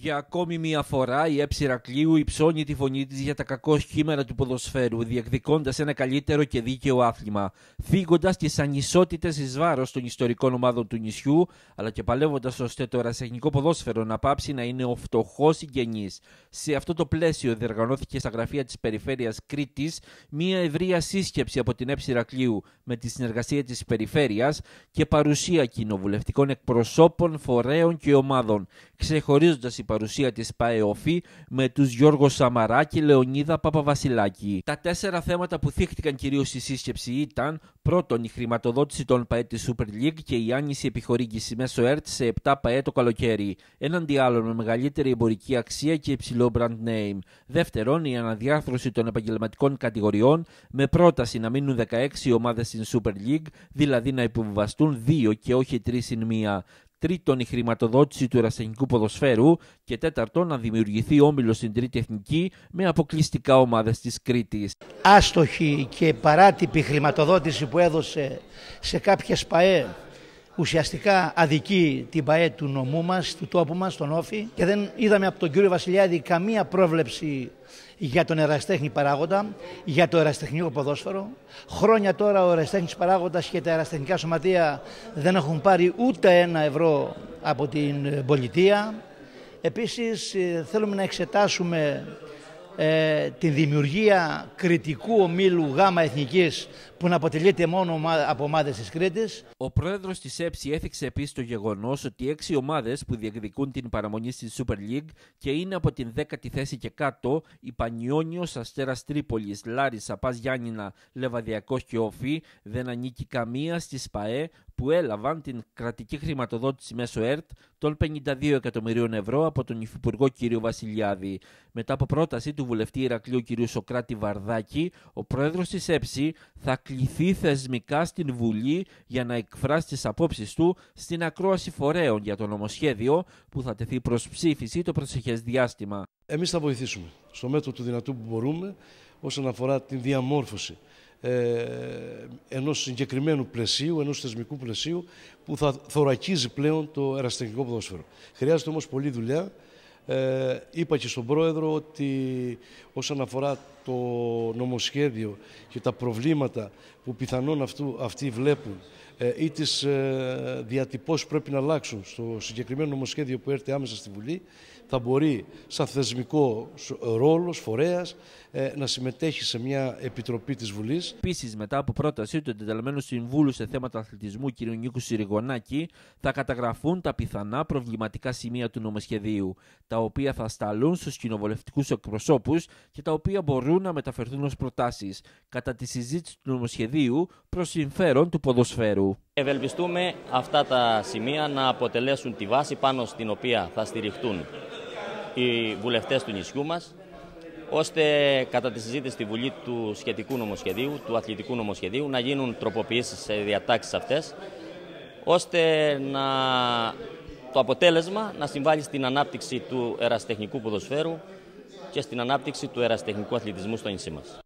Για ακόμη μία φορά η Έψη Κλείου υψώνει τη φωνή της για τα κακό σχήμερα του ποδοσφαίρου, διεκδικώντας ένα καλύτερο και δίκαιο άθλημα, φύγοντας τις ανισότητες εις βάρος των ιστορικών ομάδων του νησιού, αλλά και παλεύοντας ώστε το ερασιτεχνικό ποδόσφαιρο να πάψει να είναι ο φτωχός συγγενής. Σε αυτό το πλαίσιο διοργανώθηκε στα γραφεία της περιφέρειας Κρήτης μία ευρεία σύσκεψη από την Έψη Κλείου με τη συνεργασία της περιφέρειας και παρουσία κοινοβουλευτικών εκπροσώπων, φορέων και ομάδων, ξεχωρίζοντας η παρουσία της ΠΑΕΟΦΗ με τους Γιώργο Σαμαρά και Λεωνίδα Παπαβασιλάκη. Τα τέσσερα θέματα που θύχτηκαν κυρίως στη σύσκεψη ήταν πρώτον η χρηματοδότηση των ΠΑΕ της Super League και η άνηση επιχορήγηση μέσω ΕΡΤ σε 7 ΠΑΕ το καλοκαίρι, έναντι άλλων με μεγαλύτερη εμπορική αξία και υψηλό brand name. Δεύτερον, η αναδιάρθρωση των επαγγελματικών κατηγοριών με πρόταση να μείνουν 16 ομάδες στην Super League, δηλαδή να υποβιβαστούν 2 και όχι 3 συν 1. Τρίτον, η χρηματοδότηση του ερασιτεχνικού ποδοσφαίρου. Και τέταρτον, να δημιουργηθεί όμιλος στην Τρίτη Εθνική με αποκλειστικά ομάδες της Κρήτης. Άστοχη και παράτυπη χρηματοδότηση που έδωσε σε κάποιες ΠαΕ ουσιαστικά αδικεί την ΠαΕ του νομού μας, του τόπου μας, τον Όφη και δεν είδαμε από τον κύριο Βασιλιάδη καμία πρόβλεψη για τον εραστέχνη παράγοντα, για το εραστεχνικό ποδόσφαιρο. Χρόνια τώρα ο εραστέχνης παράγοντας και τα εραστεχνικά σωματεία δεν έχουν πάρει ούτε ένα ευρώ από την πολιτεία. Επίσης ε, θέλουμε να εξετάσουμε ε, την δημιουργία κριτικού ομίλου ΓΑΜΑ Εθνικής που να αποτελείται μόνο από ομάδες της Κρήτης. Ο πρόεδρος της ΕΨΗ έθιξε επίσης το γεγονός ότι έξι ομάδες που διεκδικούν την παραμονή στη Super League και είναι από την 10η θέση και κάτω, η Πανιόνιος, Αστέρας Τρίπολης, Λάρισα, Πας Γιάννηνα, Λεβαδιακός και Όφη, δεν ανήκει καμία στις ΠαΕ που έλαβαν την κρατική χρηματοδότηση μέσω ΕΡΤ των 52 εκατομμυρίων ευρώ από τον Υφυπουργό κ. Βασιλιάδη. Μετά από πρόταση του βουλευτή Ηρακλείου κ. Σοκράτη Βαρδάκη, ο πρόεδρος της ΕΨΗ θα κληθεί θεσμικά στην Βουλή για να εκφράσει τις απόψεις του στην ακρόαση φορέων για το νομοσχέδιο που θα τεθεί προς ψήφιση το προσεχές διάστημα. Εμείς θα βοηθήσουμε στο μέτρο του δυνατού που μπορούμε όσον αφορά την διαμόρφωση ε, ενός συγκεκριμένου πλαισίου, ενός θεσμικού πλαισίου που θα θωρακίζει πλέον το εραστεχνικό ποδόσφαιρο. Χρειάζεται όμως πολλή δουλειά ε, είπα και στον Πρόεδρο ότι όσον αφορά το νομοσχέδιο και τα προβλήματα που πιθανόν αυτού, αυτοί βλέπουν ε, ή τις ε, διατυπώσεις πρέπει να αλλάξουν στο συγκεκριμένο νομοσχέδιο που έρθει άμεσα στη Βουλή, θα μπορεί σαν θεσμικό ρόλος, φορέας, ε, να συμμετέχει σε μια επιτροπή της Βουλής. Επίσης, μετά από πρόταση του εντεταλμένου συμβούλου σε θέματα αθλητισμού κ. Νίκου Συριγονάκη, θα καταγραφούν τα πιθανά προβληματικά σημεία του νομοσχεδίου, τα οποία θα σταλούν στους κοινοβουλευτικούς εκπροσώπους και τα οποία μπορούν να μεταφερθούν ως προτάσεις κατά τη συζήτηση του νομοσχεδίου προς συμφέρον του ποδοσφαίρου. Ευελπιστούμε αυτά τα σημεία να αποτελέσουν τη βάση πάνω στην οποία θα στηριχτούν οι βουλευτές του νησιού μας, ώστε κατά τη συζήτηση στη Βουλή του σχετικού νομοσχεδίου, του αθλητικού νομοσχεδίου, να γίνουν τροποποιήσεις σε διατάξεις αυτές, ώστε να, το αποτέλεσμα να συμβάλλει στην ανάπτυξη του εραστεχνικού ποδοσφαίρου και στην ανάπτυξη του εραστεχνικού αθλητισμού στο νησί μας.